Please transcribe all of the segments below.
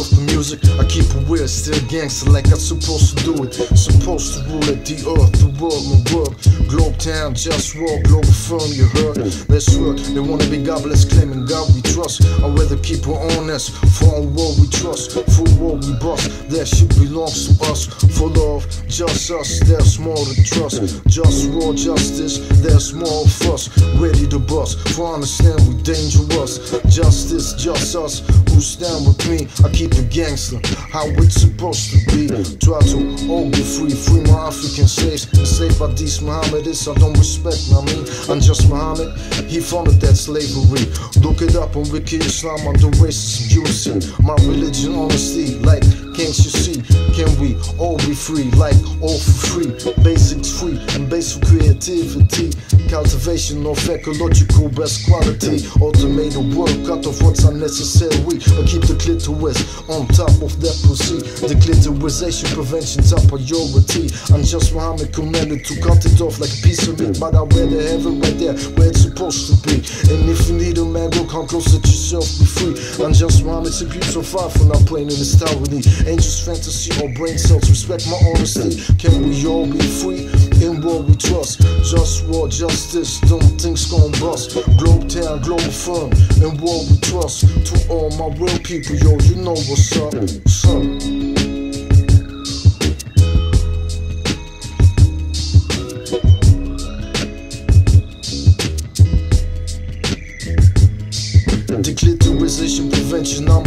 of the music, I keep it still gangster like I'm supposed to do it. Supposed to rule at the earth, the world, my world. Globe town, just walk, global firm, you heard. Let's work, they wanna be godless, claiming God we trust. I'd rather keep it honest, for world we trust, for what we bust. That shit belongs to us, for love, just us, there's more to trust. Just raw justice, there's more of us, ready to bust. For understand we dangerous, justice, just us, who stand with me. I keep it gangster, how it's supposed to be. Try to all be free, free my African slaves. Enslaved by these Mohammedists, I don't respect, I mean, I'm just Muhammad. He founded that slavery. Look it up on Wiki Islam under racism, you see. My religion, honesty, like, can't you see? Can we all be free, like, all for free? Basics free, and basic creativity. Cultivation of ecological best quality. Automated work, cut off what's unnecessary. But keep the clitoris on top of that pussy. The clitorisation prevention top priority. I'm just Muhammad commanded to cut it off like a piece of meat. But I rather have it right there where it's supposed to be. And if you need a man, go come close, let yourself be free. I'm just Muhammad, so you survive for not playing in this me. Angels, fantasy, or brain cells. Respect my honesty. Can we all be free? In what we trust, just war, justice, don't things gon' bust. Globe town, global firm, in what we trust. To all my real people, yo, you know what's up. What's up? Prevention, I'm.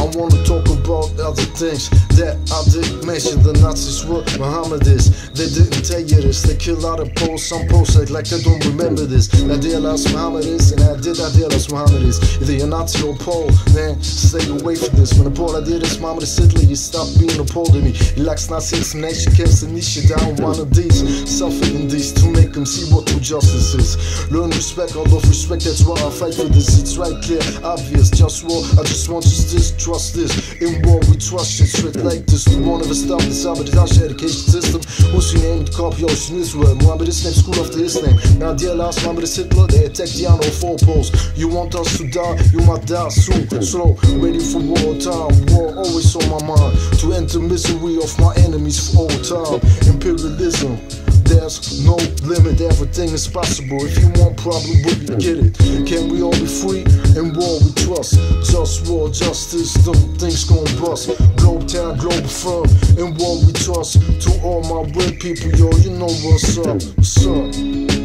I wanna talk about other things that I The Nazis were Mohammedists. They didn't tell you this. They kill out of posts. Some posts act like I don't remember this. I realize Mohammedists, and I did I realize Mohammedists. Either you're Nazi or Pole, then stay away from this. When the Paul I did this, Mohammed Hitler, you stop being a Pole to me. He likes Nazi explanation, camps and niche down one of these. Suffering these to make them see what true justice is. Learn respect, out of respect, that's why I fight for this. It's right clear, obvious, just war. I just want justice, trust this. In war, we trust shit straight like this. We won't stop the sabotage education system. Who's your name? The Copy ocean Israel. Muhammad is name, school after his name. Now, dear last Muhammad is Hitler, they attack the honor of four poles. You want us to die, you might die soon. Slow, ready for war time. War always on my mind. To end the misery of my enemies for all time. Imperialism. There's no limit, everything is possible. If you want problem, we can get it. Can we all be free? and war we trust. Just war, justice, them things gon' bust. Globe town, global firm. and war we trust. To all my real people, yo, you know what's up. What's up?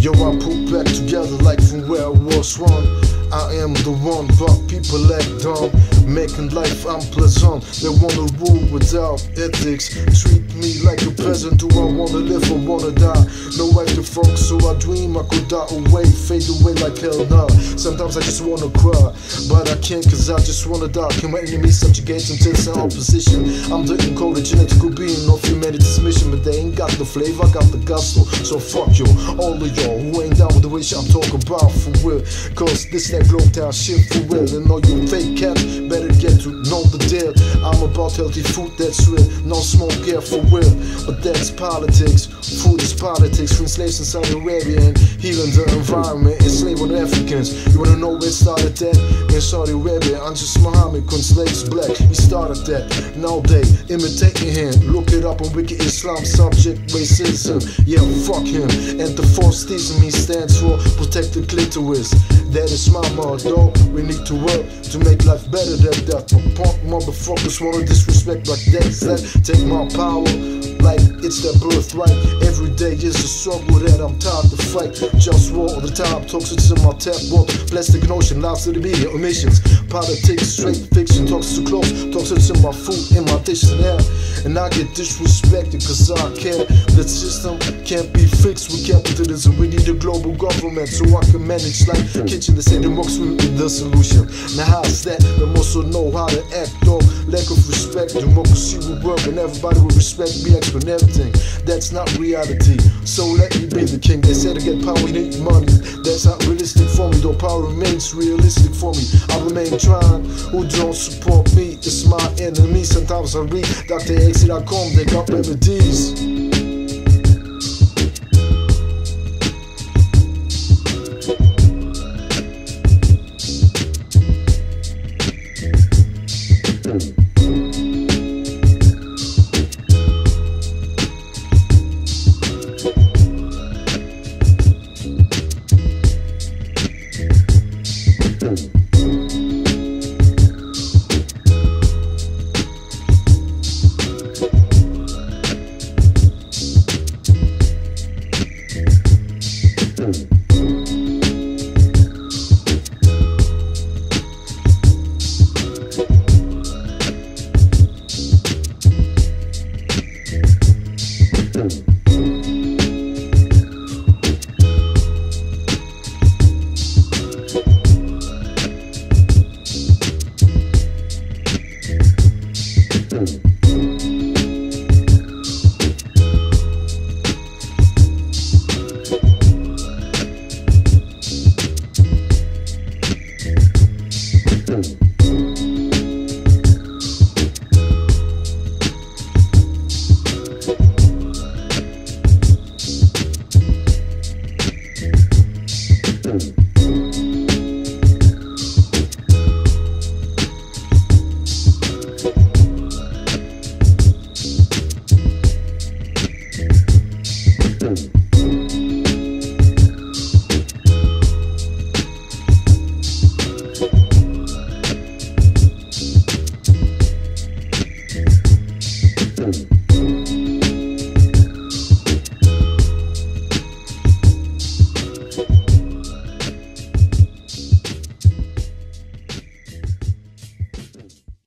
Yo, I put back together like from where I was one. I am the one, but people act dumb, making life unpleasant. They wanna rule without ethics, treat me like a peasant. Do I wanna live or wanna die? No right to focus, so I dream I could die away, fade away like hell nah. Sometimes I just wanna cry, but I can't cause I just wanna die. Can my enemies subjugate until some opposition? I'm the encoded genetical being of humanity's mission, but they ain't got the flavor, I got the gusto. So fuck you, all of y'all who ain't down with the wish I'm talking about for real. Cause this that globe town shit for real. And all you fake cats better get to know the deal. I'm about healthy food that's real, no smoke air for real. But that's politics, food is politics. Free slaves in Saudi Arabia and healing the environment, enslaving Africans. You wanna know where it started that? In Saudi Arabia, I'm just Muhammad, when slaves black, he started that. Now day imitating him. Look it up on Wiki Islam, subject racism. Yeah, fuck him. And the false theism he stands for, protect the clitoris. That is my motto. We need to work to make life better than that. But punk motherfuckers wanna disrespect like that. Said, take my power like it's their birthright. Every day is a struggle that I'm tired to fight. Just war all the time, toxins in my tap water, plastic notion, lives to the media, emissions. Politics, straight fiction, talks too close, talks to my food in my dictionary. And I get disrespected cause I care. The system can't be fixed with capitalism. We need a global government so I can manage like kitchen. They say democracy is the solution. Now how's that? Them also know how to act dog. Lack of respect, democracy will work and everybody will respect me, expert everything. That's not reality. So let me be the king. They said to get power, you need money. That's not realistic for me, though power remains realistic for me. I remain trying. Who don't support me is my enemy. Sometimes I read DrAxe.com, they got remedies. Música Welcome.